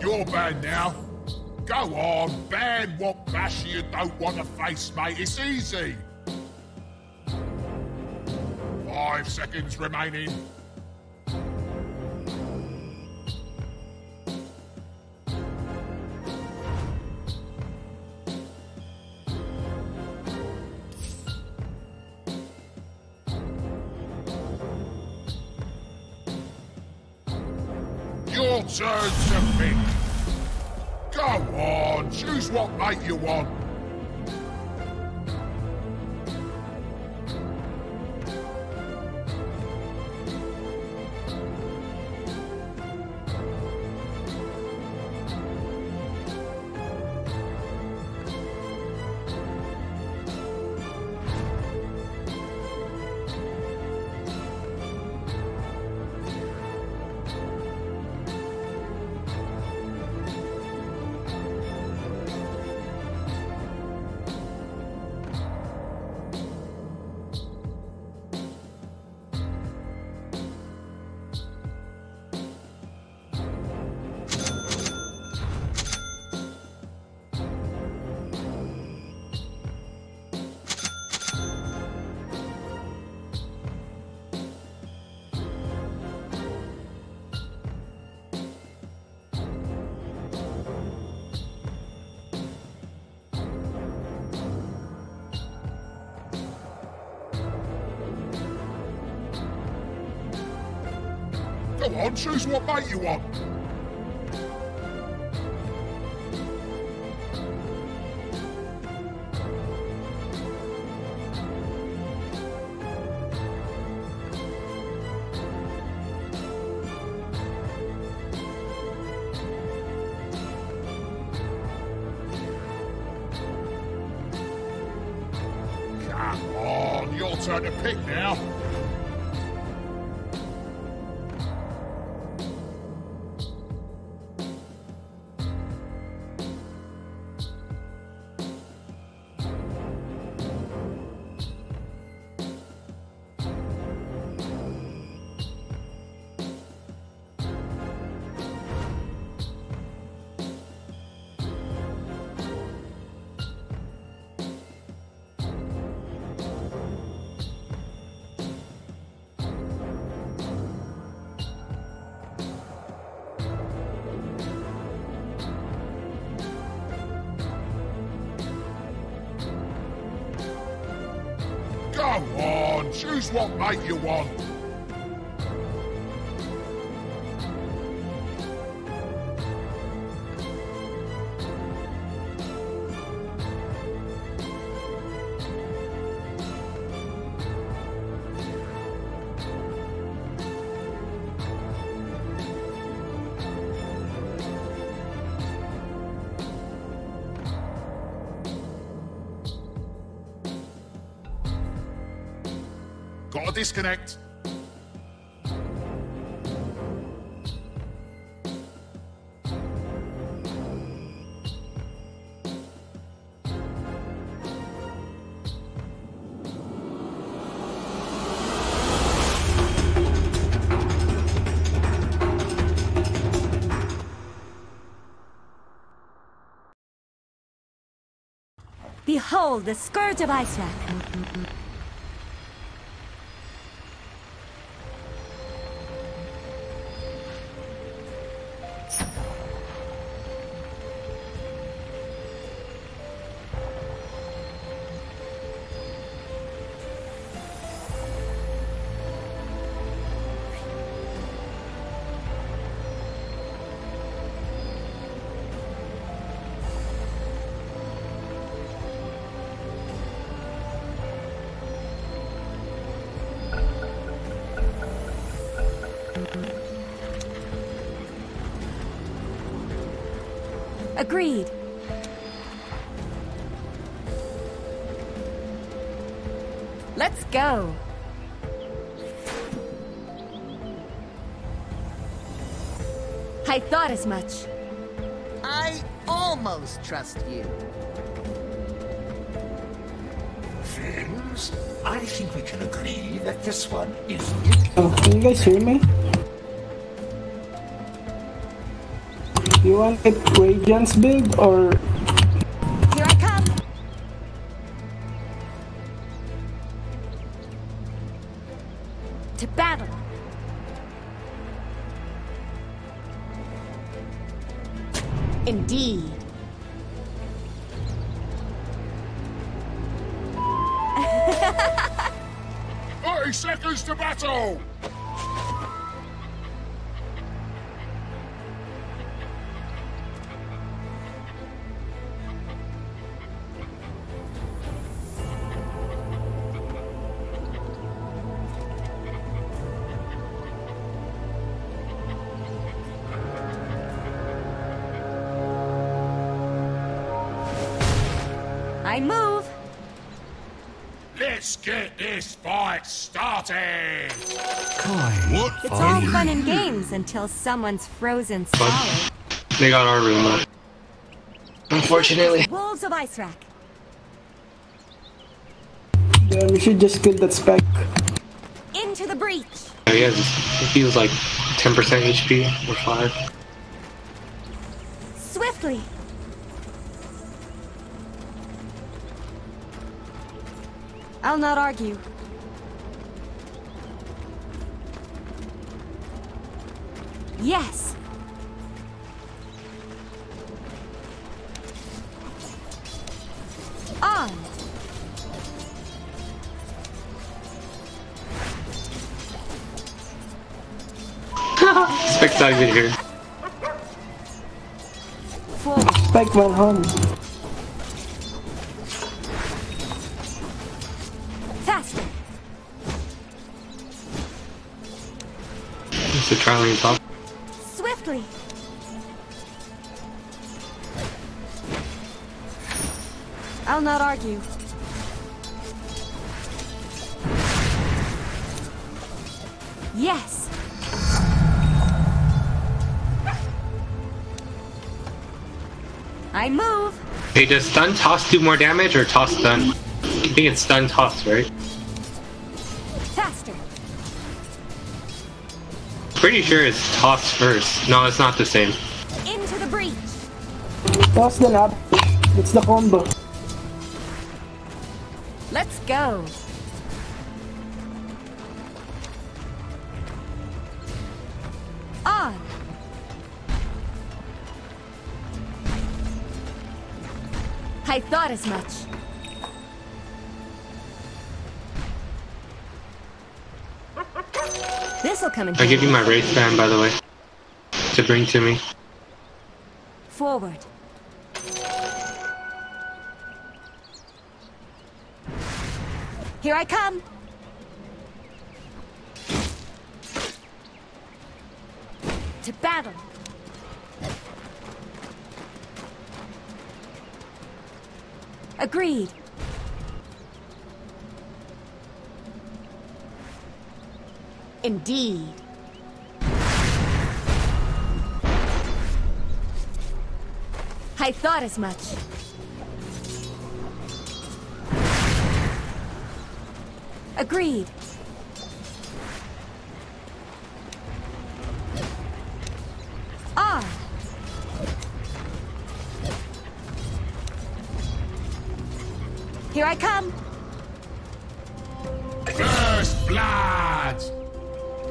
Your band now. Go on, ban what basher you don't want to face, mate. It's easy. Five seconds remaining. Mate you want. On, choose what mate you want. What mate you want. Disconnect. Behold the Scourge of Icewrack. Agreed. Let's go. I thought as much. I almost trust you. Friends, I think we can agree that this one is Oh, can you guys hear me? You want it Radiance build or until someone's frozen solid. they got our room up. Unfortunately. Wolves of Icewrack. yeah, we should just kill that spec. Into the breach. He has, he was like 10% HP or 5. Swiftly. I'll not argue. Yes. On. Spec's not here. Forward. Spec went home. Faster. It's a trialing top. Argue. Yes. I move. Hey, does stun toss do more damage or toss stun? I think it's stun toss, right? Faster. Pretty sure it's toss first. No, it's not the same. Into the breach. Toss the nap. It's the combo. Go. On. I thought as much. This'll come in I give you my Wraith Band, by the way, to bring to me. Forward. Here I come. To battle. Agreed. Indeed. I thought as much. Agreed. Ah! Here I come. First blood!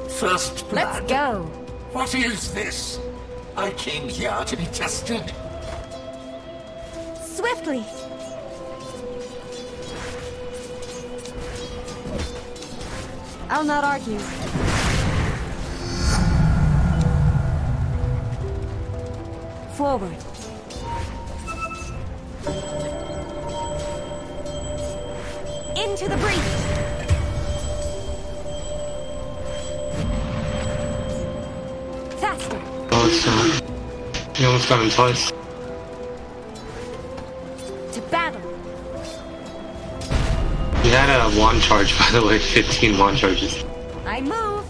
First blood? Let's go. What is this? I came here to be tested. I'll not argue. Forward. Into the breach. Faster. Oh, not. You almost got him twice. one charge, by the way. 15 one charges. I move.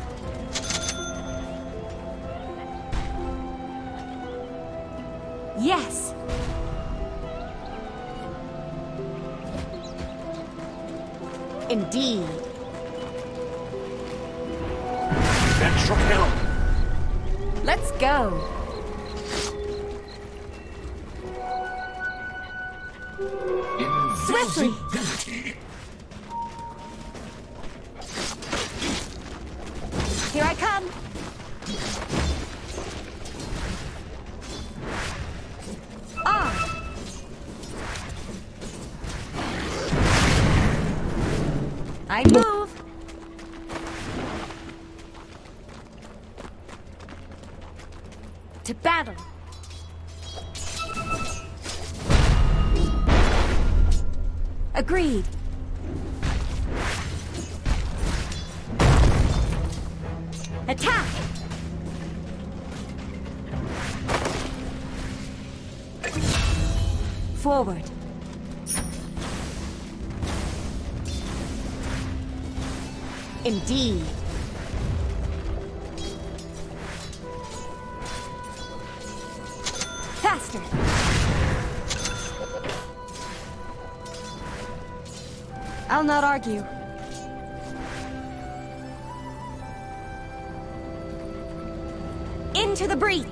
Yes. Indeed. Ventral. Let's go. Swiftly. I'll not argue. Into the breach!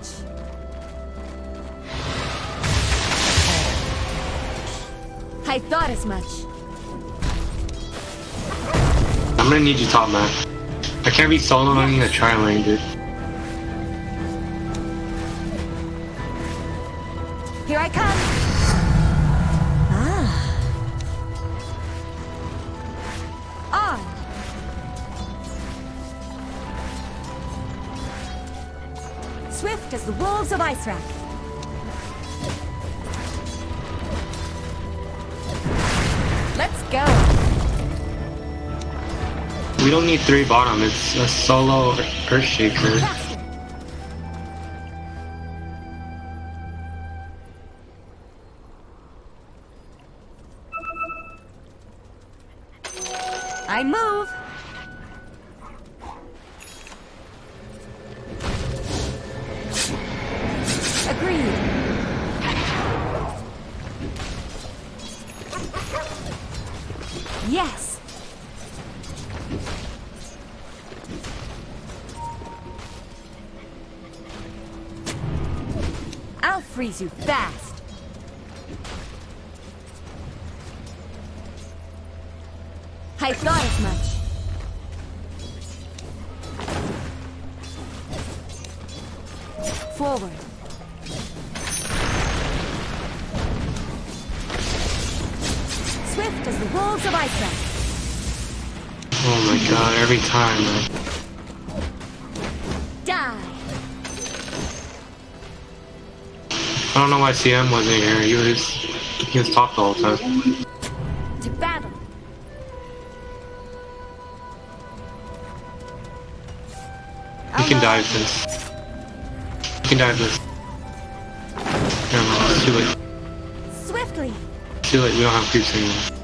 I thought as much. I'm gonna need you top man. I can't be solo, I need a trial. rack. Let's go. We don't need three bottom. It's a solo Earthshaker. Yes! I'll freeze you fast! I thought as much. Forward. time, man. Die. I don't know why CM wasn't here. He was he was top the time. To battle. He can dive this. He can dive this. Never mind, it's too late. Swiftly. It's too late. We don't have creeps anymore.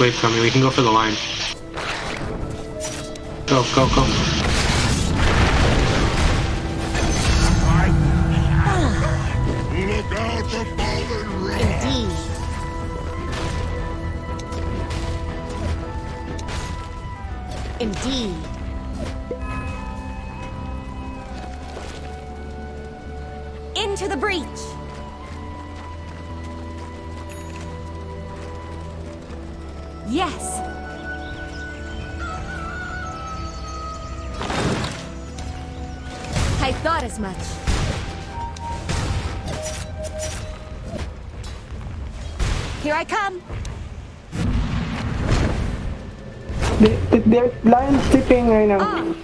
wave coming. We can go for the line. Go, go, go. Indeed. Indeed. Into the breach! match. Here I come. They, are blind sleeping right now. Ah.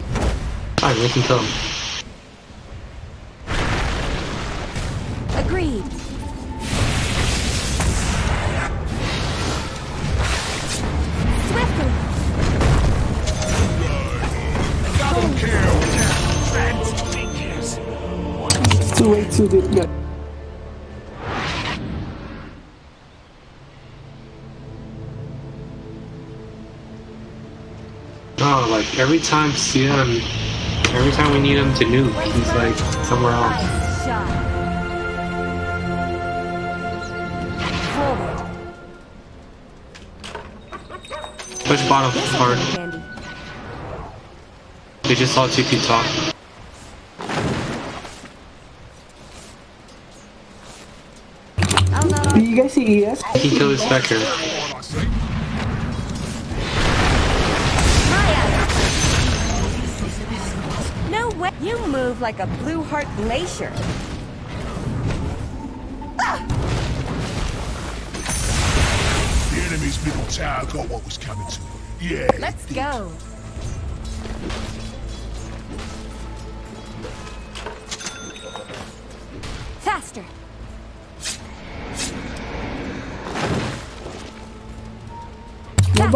I wait them. to the yeah. Oh, like every time CM, every time we need him to nuke, he's like somewhere else. Push bottom hard. They just saw 2P top. Si ES. He killed his Spectre. What I see. Maya! No way! You move like a Bluehart glacier. The enemy's middle tower got what was coming to it. Yeah. Let's go.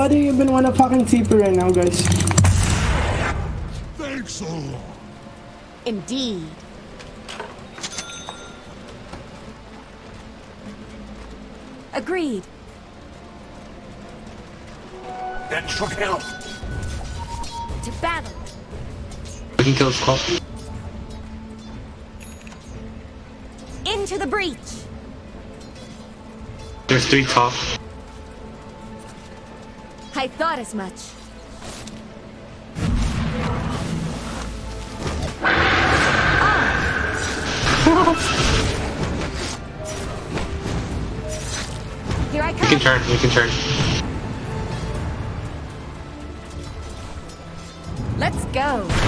Nobody even wanna fucking TP right now, guys. Thanks a lot. Indeed. Agreed. That should help. To battle. We can kill his Squall. Into the breach. There's three top. I thought as much. Ah. Here I We can come. turn, we can turn. Let's go.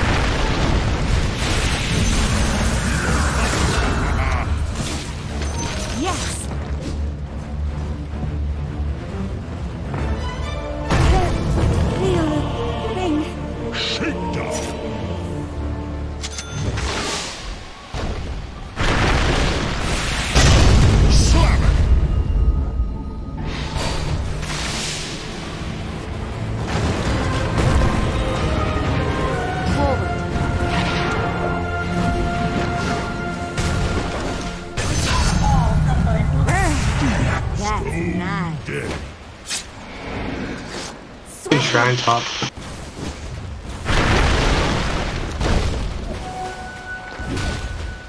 Shrine top.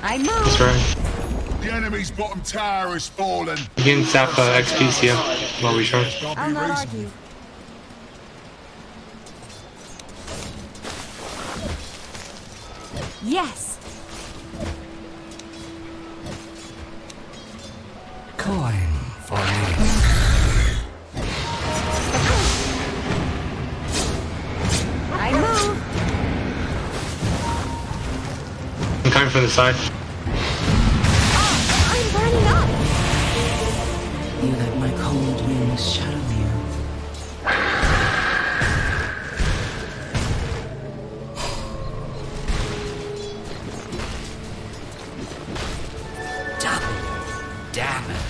I That's move. right. The enemy's bottom tower is fallen. You can zap uh, XP CM while we try. I'll not argue. Yes. Coin I'm from the side. I'm burning up. You let my cold wings shadow you. Double damage.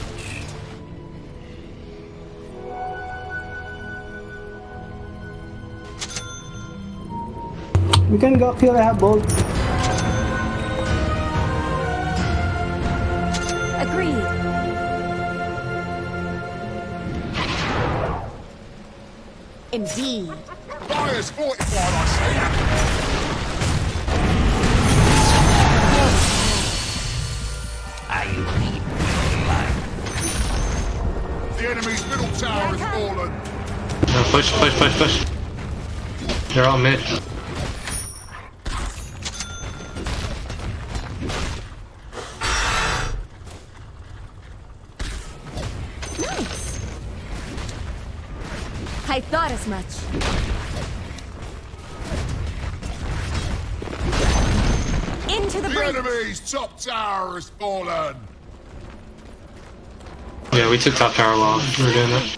We can go kill I have bolt. Fire's fortified, I see. I reap life. The enemy's middle tower has fallen. No, push, push, push, push. They're all mid. Nice. I thought as much. Enemy's top tower has fallen. Yeah, we took top tower while we were doing that.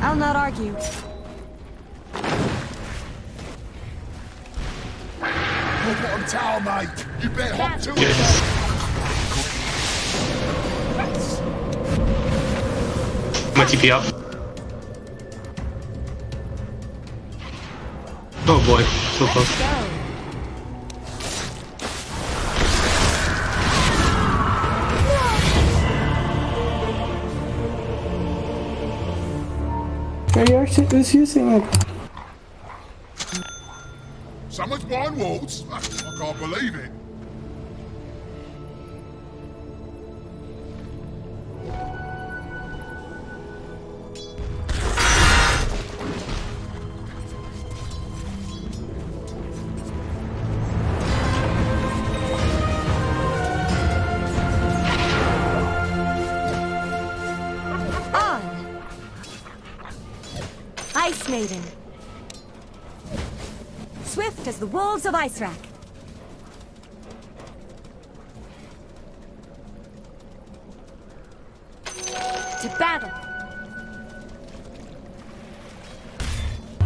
I'll not argue. Your bottom tower, mate. You better hop to it. My TP up. Oh boy, so close. Go. Carrier is using it. Someone's behind walls. I can't believe it. Wolves of Icewrack. To battle.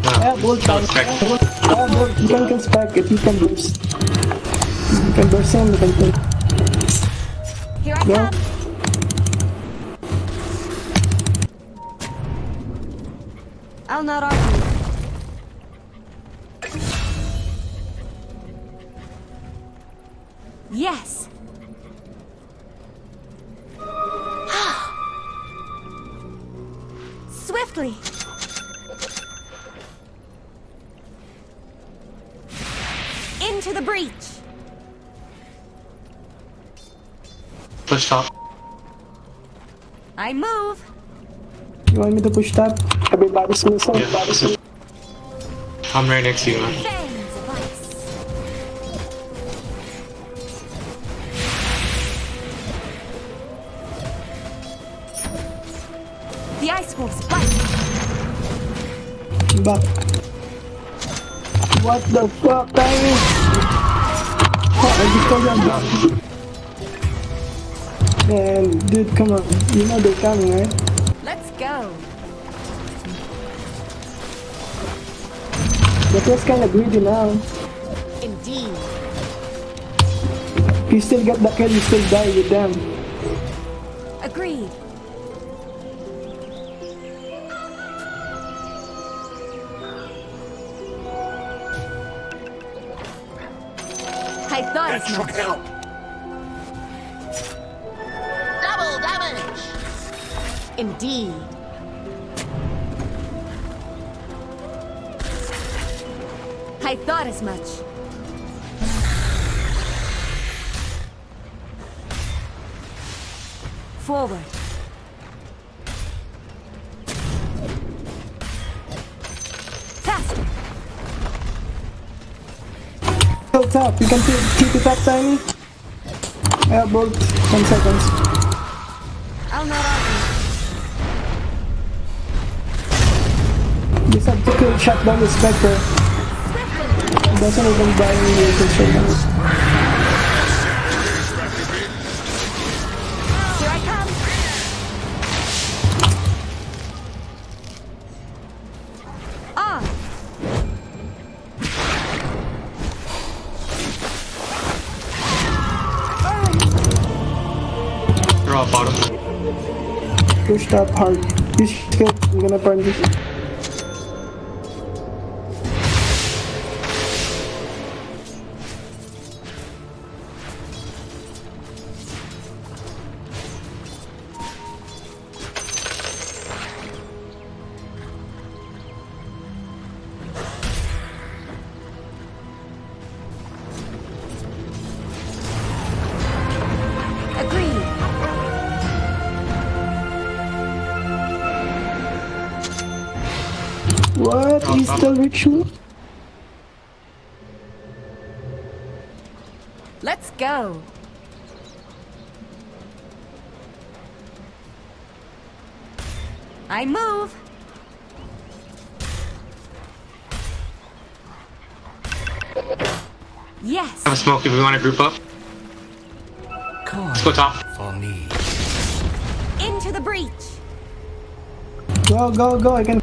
Yeah, No, bolt no, down. Yeah, bolt. You can kill spec if you can burst. You can burst him, you can kill. Here I Yeah. come. Into the breach. Push top. I move. You want me to push top? Everybody's missing. Yeah, Everybody's this I'm right next to you, man. Fangs of ice. The ice wolves bite. back. What the fuck, guys? Oh, I just told you I'm back. Man, dude, come on. You know they're coming, right? Eh? Let's go. But that's kinda greedy now. Indeed. If you still got the kill, you still die with them. I thought as much. Forward. Faster. Top. You can keep, keep it up, Tiny. Yeah, bolt. 10 seconds. I'll not argue. Just have to kill shut down the Spectre. It doesn't even buy any vehicles right now. Here I come. On. They're all bottom. Push top hard. This kill. I'm gonna burn this. What? He still reach me? Let's go. I move. Yes. Have a smoke if we want to group up. Come Let's go top. for me. Into the breach. Go, go, go. I can.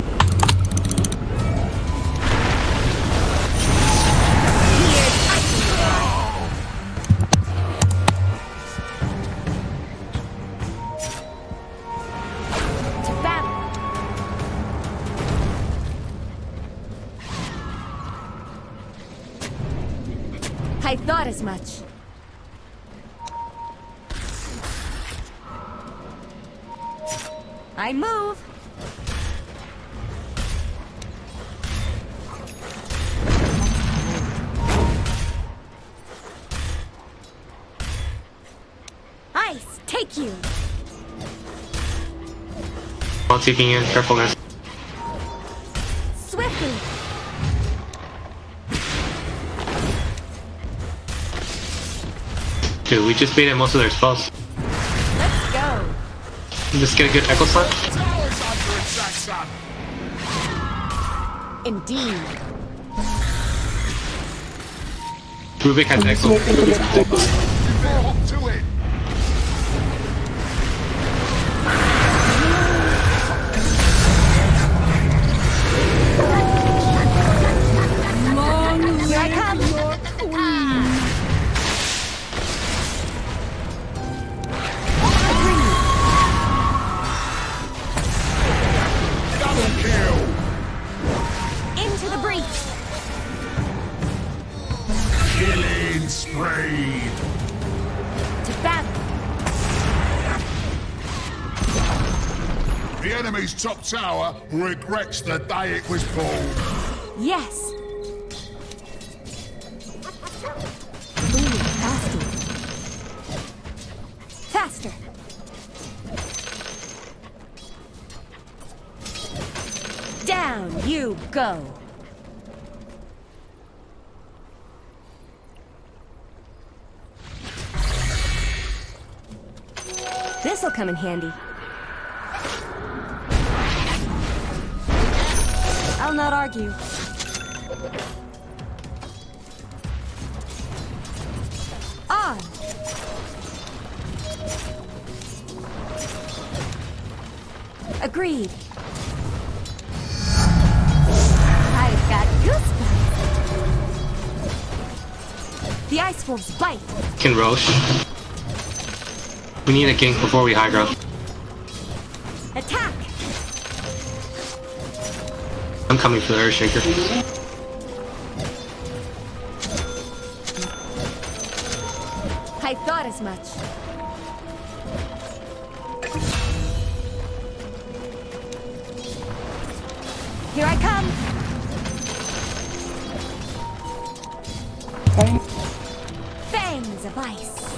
While taking in, careful guys. Swiftly. Dude, we just baited most of their spells. Let's go. Just get a good echo slam. Towers under attack, son. Indeed. Rubik has echo. Day it was. Yes. Moving faster. Faster. Down you go. This'll come in handy. Not argue. On. Agreed. I've got goosebumps. The ice wolves bite. Can Rosh. We need a gank before we high ground. Coming for the Earthshaker. I thought as much. Here I come. Fine. Fangs of ice.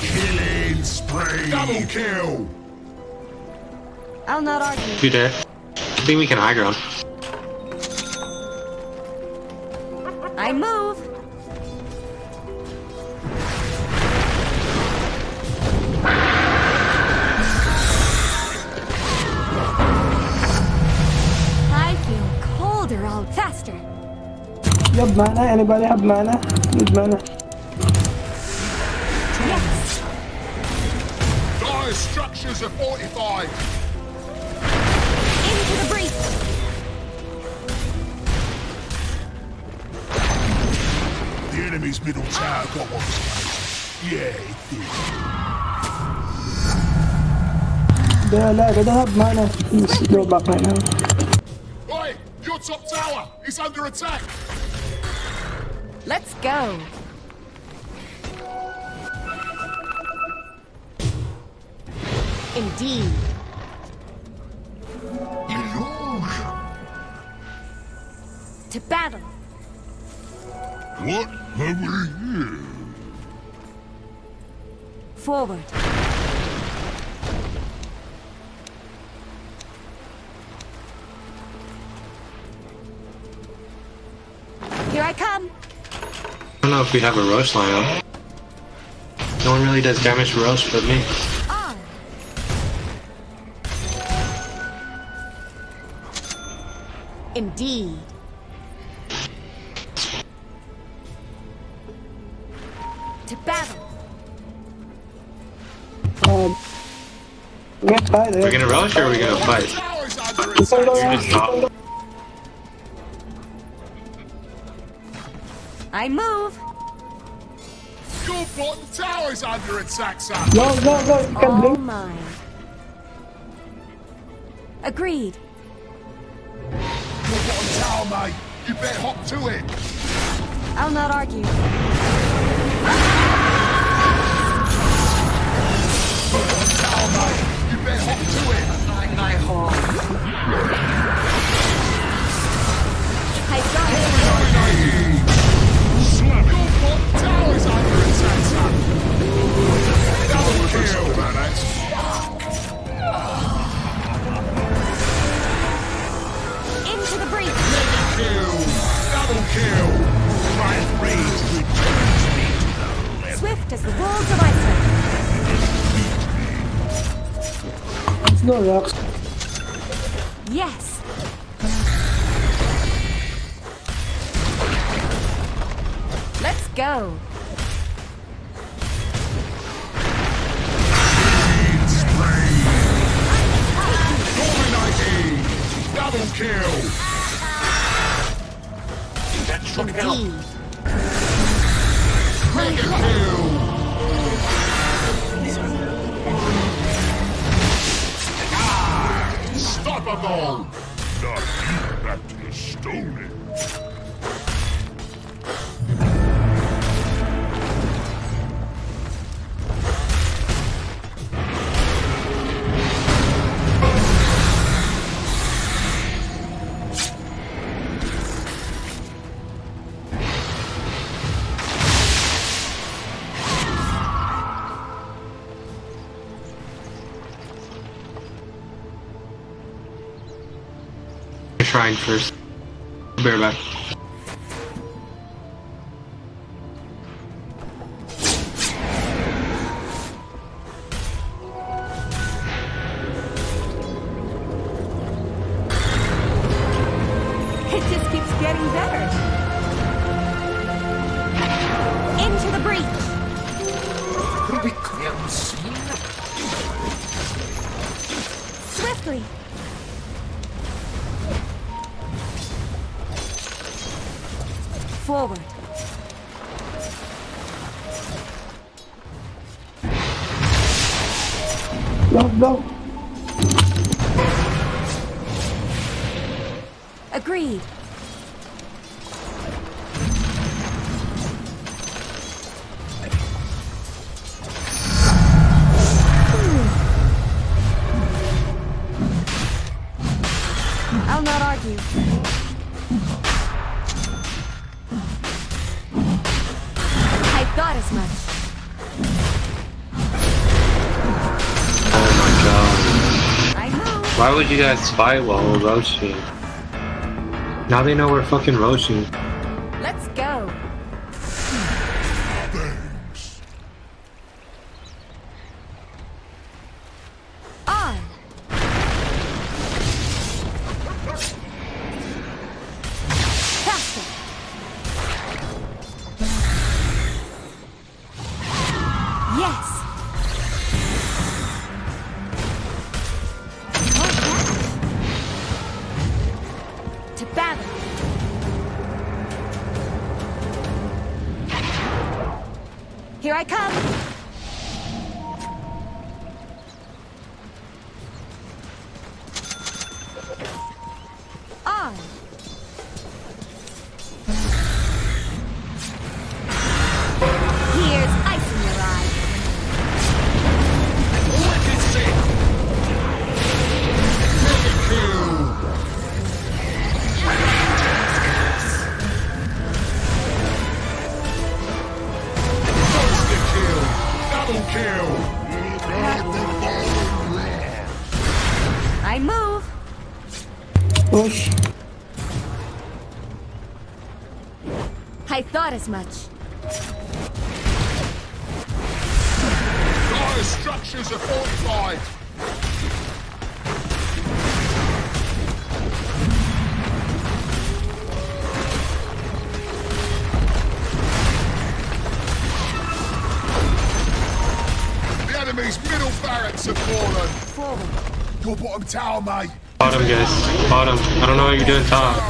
Killing spree. Double kill. I'll not argue. You there? I think we can high ground. Mana? Anybody have mana? Need mana. Dire structures are fortified. Into the breach. The enemy's middle tower got one. Yeah, it did. They're alive. I don't have mana. Please go back right now. Oi, your top tower is under attack. Let's go. Indeed. Illusion. To battle. What have we here? Forward. Know if we have a Rosh lineup. No one really does damage to Rosh but me. Indeed. To battle. Um, we can't die there. We're gonna Rosh or are we gonna fight? Tower's under It's all attack. around. Just stop. I move. Your bottom tower's under attack, son. No, no, no. You can All blink. mine. Agreed. Your bottom tower, mate. You better hop to it. I'll not argue. Bottom tower, mate. You better hop to it. I First. Bareback. It not argue. I thought as much. Oh my god. I know. Why would you guys spy while we're roshing? Now they know we're fucking roshing. Much. Dire structures are fortified! The enemy's middle barracks have fallen! Forward. Your bottom tower, mate! Bottom, guys. Bottom. I don't know what you're doing top.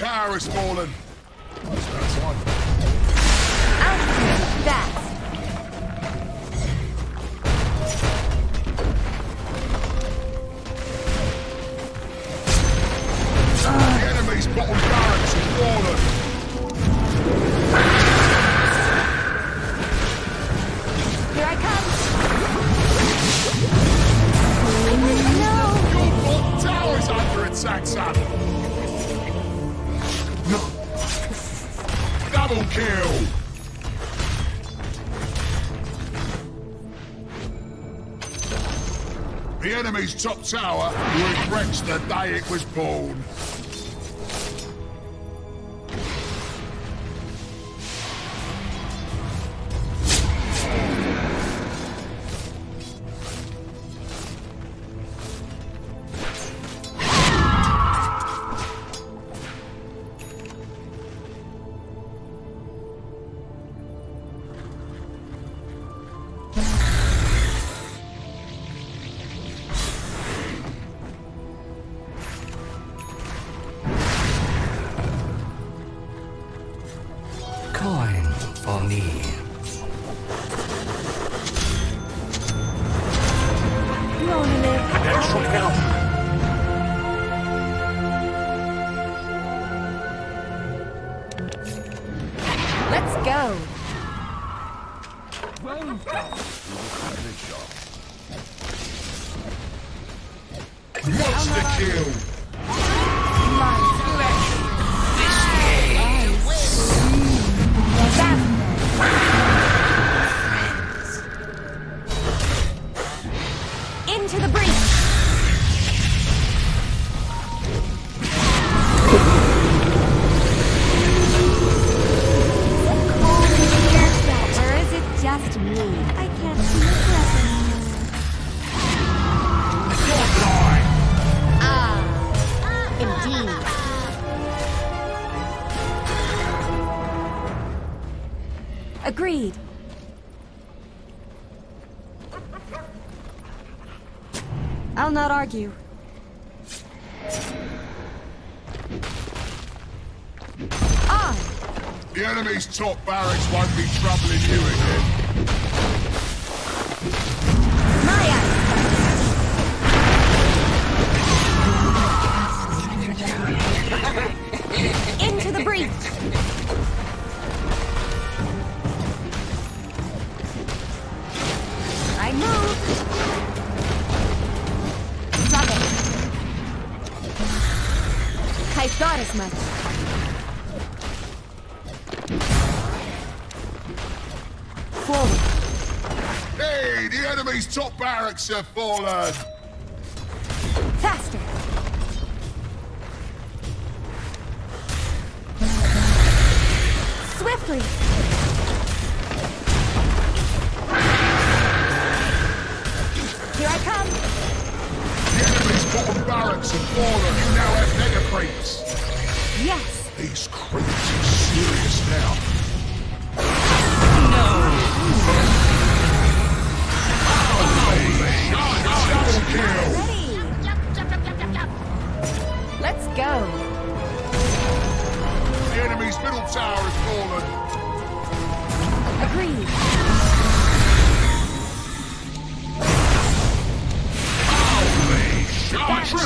Tower is fallen! Enemy's top tower regrets the day it was born. Argue. Top barracks have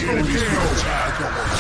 Triple kill!